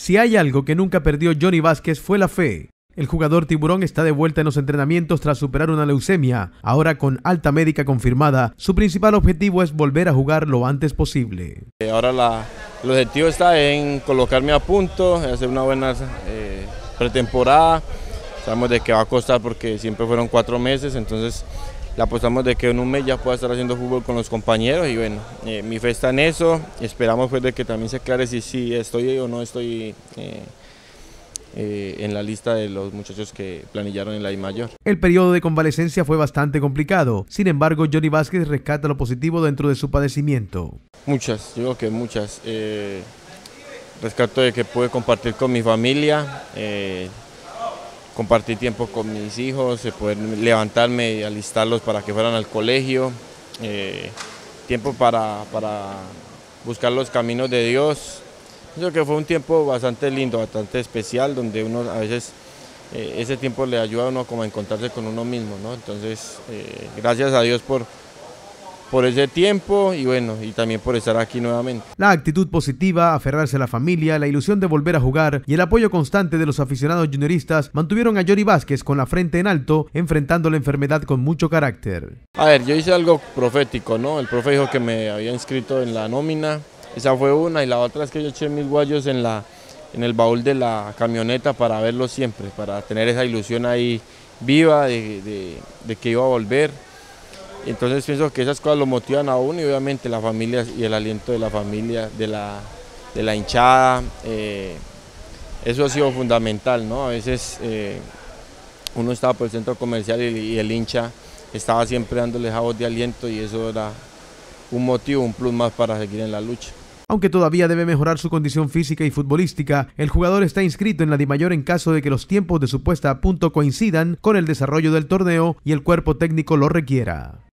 Si hay algo que nunca perdió Johnny Vázquez fue la fe. El jugador tiburón está de vuelta en los entrenamientos tras superar una leucemia. Ahora con alta médica confirmada, su principal objetivo es volver a jugar lo antes posible. Eh, ahora la, el objetivo está en colocarme a punto, hacer una buena eh, pretemporada. Sabemos de que va a costar porque siempre fueron cuatro meses, entonces le apostamos de que en un mes ya pueda estar haciendo fútbol con los compañeros y bueno, eh, mi fe está en eso. Esperamos pues de que también se aclare si, si estoy o no estoy eh, en la lista de los muchachos que planillaron en la I mayor. El periodo de convalecencia fue bastante complicado, sin embargo Johnny Vázquez rescata lo positivo dentro de su padecimiento. Muchas, digo que muchas. Eh, rescato de que pude compartir con mi familia, eh, compartir tiempo con mis hijos, poder levantarme y alistarlos para que fueran al colegio, tiempo para, para buscar los caminos de Dios, Creo que fue un tiempo bastante lindo, bastante especial, donde uno a veces eh, ese tiempo le ayuda a uno como a encontrarse con uno mismo, ¿no? Entonces, eh, gracias a Dios por, por ese tiempo y bueno, y también por estar aquí nuevamente. La actitud positiva, aferrarse a la familia, la ilusión de volver a jugar y el apoyo constante de los aficionados junioristas mantuvieron a Jory Vázquez con la frente en alto, enfrentando la enfermedad con mucho carácter. A ver, yo hice algo profético, ¿no? El profe dijo que me había inscrito en la nómina, esa fue una y la otra es que yo eché mis guayos en, la, en el baúl de la camioneta para verlo siempre, para tener esa ilusión ahí viva de, que iba a volver. Entonces pienso que esas cosas lo motivan a uno y obviamente la familia y el aliento de la familia, de la, de la hinchada, eh, eso ha sido fundamental, ¿no? A veces eh, uno estaba por el centro comercial y, el hincha estaba siempre dándole voz de aliento y eso era un motivo, un plus más para seguir en la lucha. Aunque todavía debe mejorar su condición física y futbolística, el jugador está inscrito en la Dimayor en caso de que los tiempos de su puesta a punto coincidan con el desarrollo del torneo y el cuerpo técnico lo requiera.